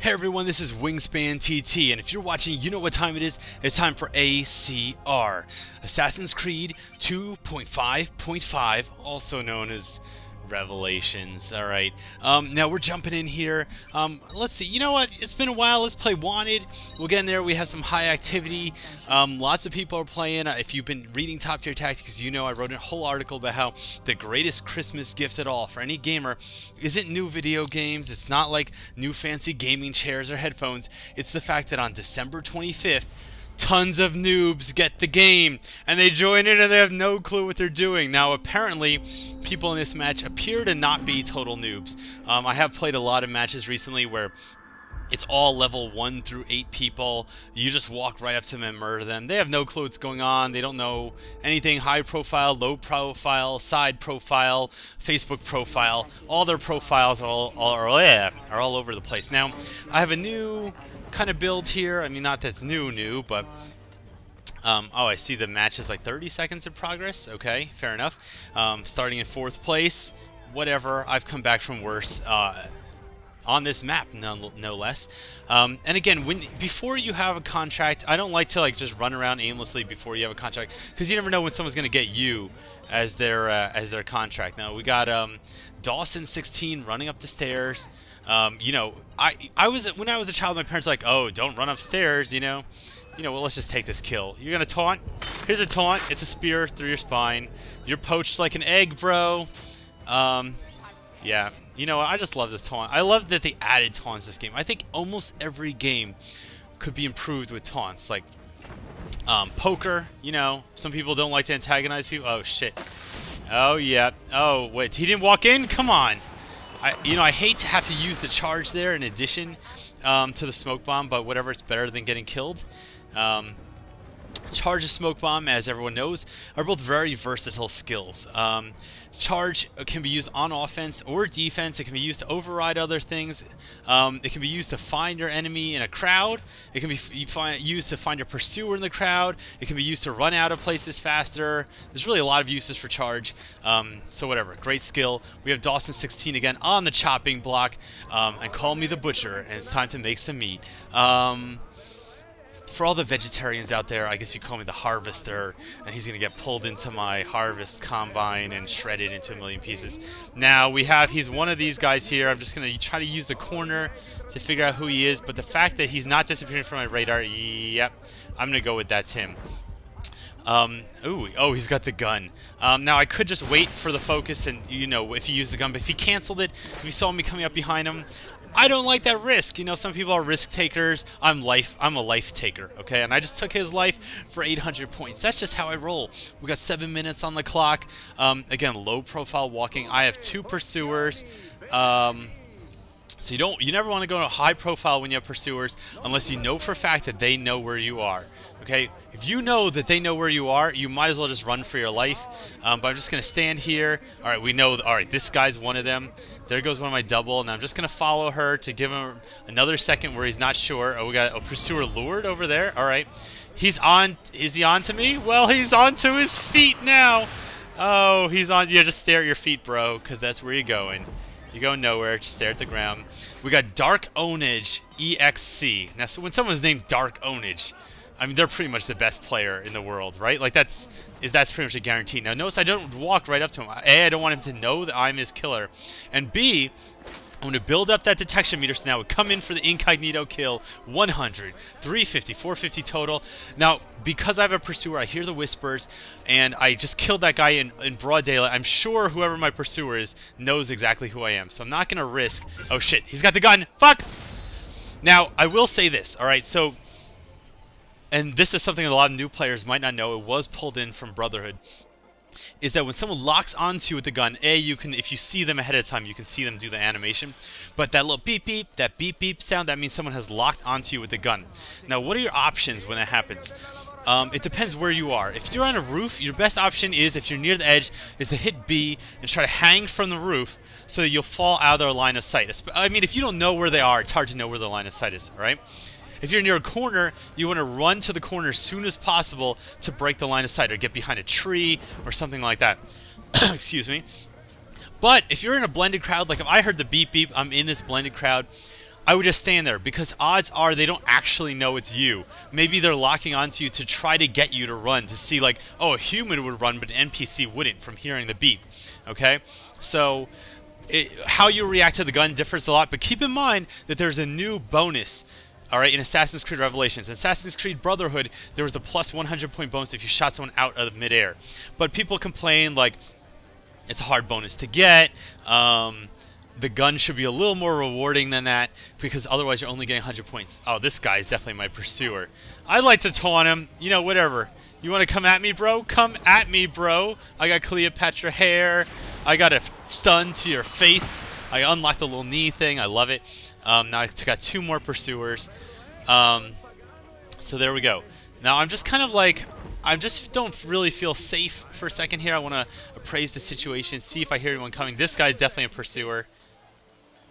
Hey everyone, this is Wingspan TT, and if you're watching, you know what time it is. It's time for ACR Assassin's Creed 2.5.5, also known as Revelations. All right. Um, now we're jumping in here. Um, let's see. You know what? It's been a while. Let's play Wanted. We'll get in there. We have some high activity. Um, lots of people are playing. Uh, if you've been reading Top Tier Tactics, you know I wrote a whole article about how the greatest Christmas gift at all for any gamer isn't new video games. It's not like new fancy gaming chairs or headphones. It's the fact that on December 25th, tons of noobs get the game and they join in and they have no clue what they're doing. Now, apparently, people in this match appear to not be total noobs. Um, I have played a lot of matches recently where it's all level 1 through 8 people. You just walk right up to them and murder them. They have no clue what's going on. They don't know anything high profile, low profile, side profile, Facebook profile. All their profiles are all, are, are all over the place. Now, I have a new kind of build here. I mean, not that's new, new, but um, oh, I see the match is like 30 seconds in progress. Okay, fair enough. Um, starting in fourth place, whatever. I've come back from worse uh, on this map, no, no less. Um, and again, when before you have a contract, I don't like to like just run around aimlessly before you have a contract because you never know when someone's gonna get you as their uh, as their contract. Now we got um, Dawson 16 running up the stairs. Um, you know, I I was when I was a child, my parents were like, oh, don't run upstairs, you know. You know, well, let's just take this kill. You're gonna taunt. Here's a taunt. It's a spear through your spine. You're poached like an egg, bro. Um, yeah. You know, I just love this taunt. I love that they added taunts this game. I think almost every game could be improved with taunts. Like, um, poker, you know, some people don't like to antagonize people. Oh, shit. Oh, yeah. Oh, wait, he didn't walk in? Come on. I, you know, I hate to have to use the charge there in addition um, to the smoke bomb, but whatever, it's better than getting killed. Um, charge and smoke bomb, as everyone knows, are both very versatile skills. Um, charge can be used on offense or defense. It can be used to override other things. Um, it can be used to find your enemy in a crowd. It can be used to find your pursuer in the crowd. It can be used to run out of places faster. There's really a lot of uses for charge. Um, so whatever, great skill. We have Dawson 16 again on the chopping block. Um, and call me the butcher, and it's time to make some meat. Um, for all the vegetarians out there, I guess you call me the harvester, and he's going to get pulled into my harvest combine and shredded into a million pieces. Now, we have, he's one of these guys here. I'm just going to try to use the corner to figure out who he is, but the fact that he's not disappearing from my radar, yep, I'm going to go with that's him. Um, ooh, oh, he's got the gun. Um, now, I could just wait for the focus and, you know, if he used the gun, but if he canceled it, if he saw me coming up behind him, I don't like that risk. You know, some people are risk takers. I'm life. I'm a life taker. Okay, and I just took his life for 800 points. That's just how I roll. We got seven minutes on the clock. Um, again, low profile walking. I have two pursuers. Um, so you don't, you never want to go to high profile when you have pursuers unless you know for a fact that they know where you are. Okay, if you know that they know where you are, you might as well just run for your life. Um, but I'm just gonna stand here. All right, we know. All right, this guy's one of them. There goes one of my double, and I'm just gonna follow her to give him another second where he's not sure. Oh, we got a pursuer lured over there. All right, he's on. Is he on to me? Well, he's on to his feet now. Oh, he's on. Yeah, just stare at your feet, bro, because that's where you're going. You go nowhere, just stare at the ground. We got Dark Ownage EXC. Now, so when someone's named Dark Ownage, I mean, they're pretty much the best player in the world, right? Like, that's is that's pretty much a guarantee. Now, notice I don't walk right up to him. A, I don't want him to know that I'm his killer. And B, I'm going to build up that detection meter so now we come in for the incognito kill. 100, 350, 450 total. Now, because I have a pursuer, I hear the whispers, and I just killed that guy in, in broad daylight. I'm sure whoever my pursuer is knows exactly who I am, so I'm not going to risk... Oh, shit, he's got the gun! Fuck! Now, I will say this, alright, so... And this is something a lot of new players might not know. It was pulled in from Brotherhood is that when someone locks onto you with the gun, A, you can, if you see them ahead of time, you can see them do the animation. But that little beep beep, that beep beep sound, that means someone has locked onto you with the gun. Now, what are your options when that happens? Um, it depends where you are. If you're on a roof, your best option is, if you're near the edge, is to hit B and try to hang from the roof so that you'll fall out of their line of sight. I mean, if you don't know where they are, it's hard to know where the line of sight is, right? If you're near a corner, you want to run to the corner as soon as possible to break the line of sight or get behind a tree or something like that. Excuse me. But if you're in a blended crowd, like if I heard the beep beep, I'm in this blended crowd, I would just stand there because odds are they don't actually know it's you. Maybe they're locking onto you to try to get you to run to see like, oh, a human would run, but an NPC wouldn't from hearing the beep. Okay, so it, how you react to the gun differs a lot, but keep in mind that there's a new bonus. All right, in Assassin's Creed Revelations, in Assassin's Creed Brotherhood, there was a plus 100 point bonus if you shot someone out of midair. But people complain like it's a hard bonus to get. Um, the gun should be a little more rewarding than that because otherwise you're only getting 100 points. Oh, this guy is definitely my pursuer. I like to taunt him. You know, whatever. You want to come at me, bro? Come at me, bro. I got Cleopatra hair. I got a stun to your face. I unlocked the little knee thing. I love it. Um, now I got two more pursuers. Um, so there we go. Now I'm just kind of like, I just don't really feel safe for a second here. I want to appraise the situation, see if I hear anyone coming. This guy's definitely a pursuer.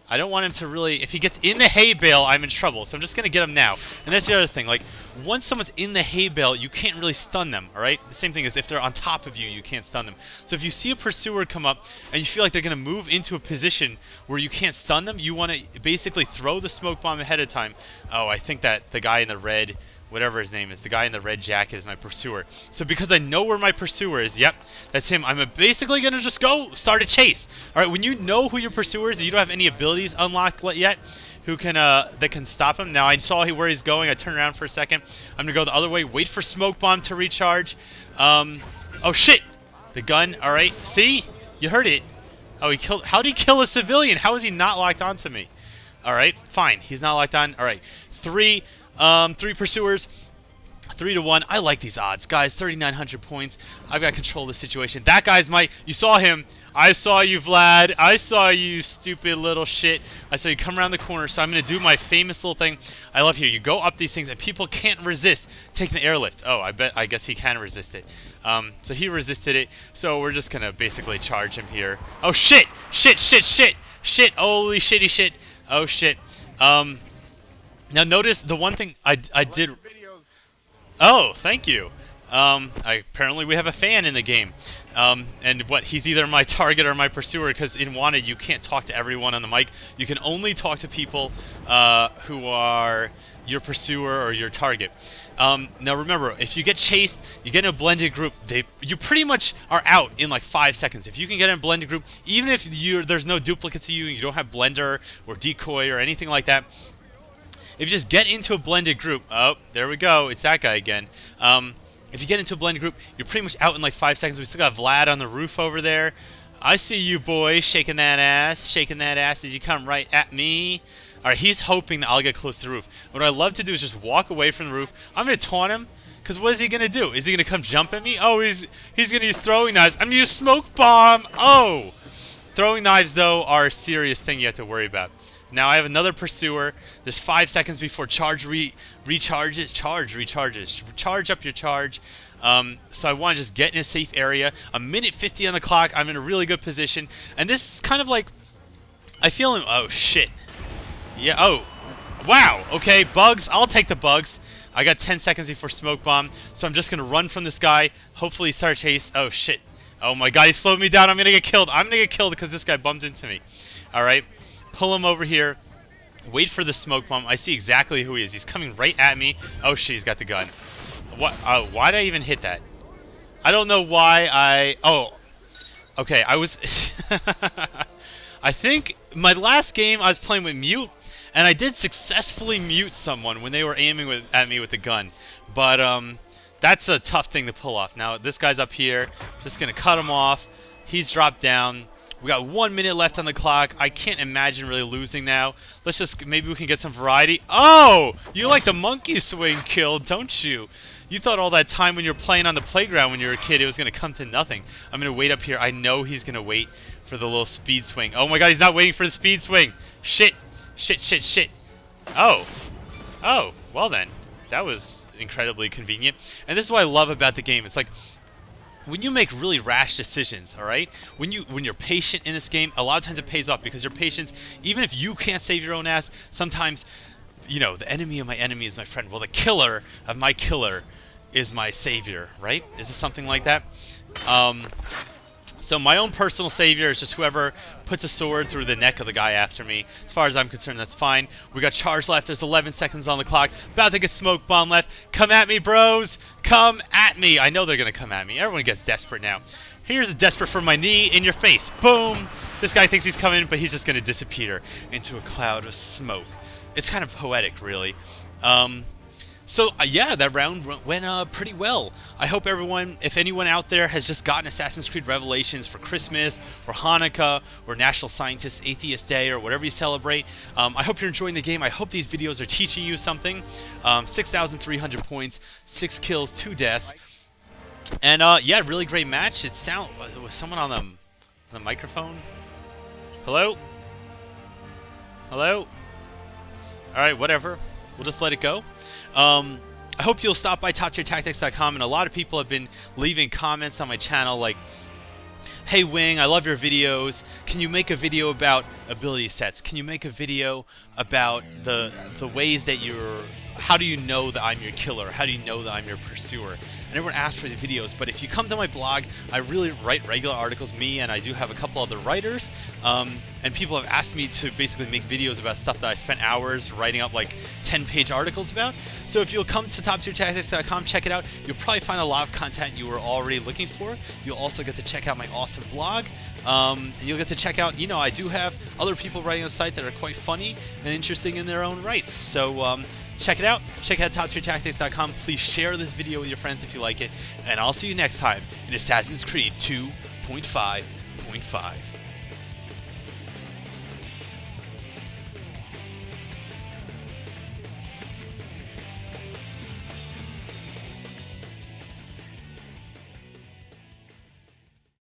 I don't want him to really... If he gets in the hay bale, I'm in trouble. So I'm just going to get him now. And that's the other thing. Like, once someone's in the hay bale, you can't really stun them, alright? The same thing is if they're on top of you, you can't stun them. So if you see a pursuer come up and you feel like they're going to move into a position where you can't stun them, you want to basically throw the smoke bomb ahead of time. Oh, I think that the guy in the red whatever his name is, the guy in the red jacket is my pursuer. So because I know where my pursuer is, yep, that's him. I'm basically going to just go start a chase. All right, when you know who your pursuer is you don't have any abilities unlocked yet, who can uh, that can stop him. Now I saw where he's going. I turned around for a second. I'm gonna go the other way. Wait for smoke bomb to recharge. Um, oh shit! The gun. All right. See, you heard it. Oh, he killed. How did he kill a civilian? How is he not locked onto me? All right, fine. He's not locked on. All right, three. Um, three pursuers. Three to one. I like these odds, guys. 3,900 points. I've got control of the situation. That guy's my. You saw him. I saw you, Vlad. I saw you, stupid little shit. I saw you come around the corner, so I'm going to do my famous little thing. I love here. You go up these things, and people can't resist taking the airlift. Oh, I bet. I guess he can resist it. Um, so he resisted it. So we're just going to basically charge him here. Oh, shit! Shit, shit, shit! Shit! Holy shitty shit! Oh, shit. Um, now notice the one thing I, I did... Oh, thank you. Um, I, apparently we have a fan in the game. Um, and what, he's either my target or my pursuer, because in Wanted you can't talk to everyone on the mic. You can only talk to people uh, who are your pursuer or your target. Um, now remember, if you get chased, you get in a blended group, they, you pretty much are out in like five seconds. If you can get in a blended group, even if there's no duplicates to you, you don't have blender or decoy or anything like that, if you just get into a blended group, oh, there we go, it's that guy again. Um, if you get into a blended group, you're pretty much out in like five seconds. We still got Vlad on the roof over there. I see you, boy, shaking that ass, shaking that ass as you come right at me. All right, he's hoping that I'll get close to the roof. What I love to do is just walk away from the roof. I'm going to taunt him, because what is he going to do? Is he going to come jump at me? Oh, he's he's going to use throwing knives. I'm going to use smoke bomb. Oh! Throwing knives, though, are a serious thing you have to worry about. Now I have another pursuer. There's five seconds before charge re recharges. Charge recharges. Charge up your charge. Um, so I want to just get in a safe area. A minute 50 on the clock. I'm in a really good position. And this is kind of like... I feel... In, oh, shit. Yeah, oh. Wow. Okay, bugs. I'll take the bugs. I got 10 seconds before smoke bomb. So I'm just going to run from this guy. Hopefully start chase. Oh, shit. Oh, my God. He slowed me down. I'm going to get killed. I'm going to get killed because this guy bumped into me. All right pull him over here, wait for the smoke bomb. I see exactly who he is. He's coming right at me. Oh shit, he's got the gun. What? Uh, why did I even hit that? I don't know why I... Oh. Okay, I was... I think my last game I was playing with mute, and I did successfully mute someone when they were aiming with, at me with the gun. But, um, that's a tough thing to pull off. Now, this guy's up here. Just going to cut him off. He's dropped down. We got one minute left on the clock. I can't imagine really losing now. Let's just, maybe we can get some variety. Oh! You like the monkey swing kill, don't you? You thought all that time when you were playing on the playground when you were a kid, it was going to come to nothing. I'm going to wait up here. I know he's going to wait for the little speed swing. Oh my god, he's not waiting for the speed swing. Shit. Shit, shit, shit. Oh. Oh. Well then. That was incredibly convenient. And this is what I love about the game. It's like, when you make really rash decisions, all right? When you when you're patient in this game, a lot of times it pays off because your patience, even if you can't save your own ass, sometimes you know, the enemy of my enemy is my friend. Well, the killer of my killer is my savior, right? Is it something like that? Um, So my own personal savior is just whoever puts a sword through the neck of the guy after me. As far as I'm concerned, that's fine. We got charge left. There's 11 seconds on the clock. About to get smoke bomb left. Come at me, bros. Come at me. I know they're going to come at me. Everyone gets desperate now. Here's a desperate for my knee in your face. Boom. This guy thinks he's coming, but he's just going to disappear into a cloud of smoke. It's kind of poetic, really. Um, so uh, yeah, that round went uh, pretty well. I hope everyone, if anyone out there has just gotten Assassin's Creed Revelations for Christmas or Hanukkah or National Scientist Atheist Day or whatever you celebrate, um, I hope you're enjoying the game. I hope these videos are teaching you something. Um, 6,300 points, six kills, two deaths, and uh, yeah, really great match. It sound was someone on the on the microphone. Hello. Hello. All right, whatever. We'll just let it go. Um, I hope you'll stop by TopTierTactics.com, and a lot of people have been leaving comments on my channel like, Hey Wing, I love your videos. Can you make a video about ability sets? Can you make a video about the the ways that you're how do you know that I'm your killer? How do you know that I'm your pursuer? I never asked for the videos, but if you come to my blog, I really write regular articles, me and I do have a couple other writers, um, and people have asked me to basically make videos about stuff that I spent hours writing up like 10 page articles about. So if you'll come to toptiertactics.com, check it out, you'll probably find a lot of content you were already looking for. You'll also get to check out my awesome blog. Um, and you'll get to check out, you know, I do have other people writing on the site that are quite funny and interesting in their own rights. So um, check it out. Check out TopTierTactics.com. Please share this video with your friends if you like it. And I'll see you next time in Assassin's Creed 2.5.5.